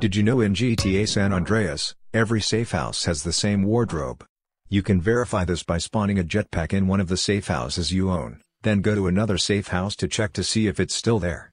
Did you know in GTA San Andreas, every safe house has the same wardrobe? You can verify this by spawning a jetpack in one of the safe houses you own, then go to another safe house to check to see if it's still there.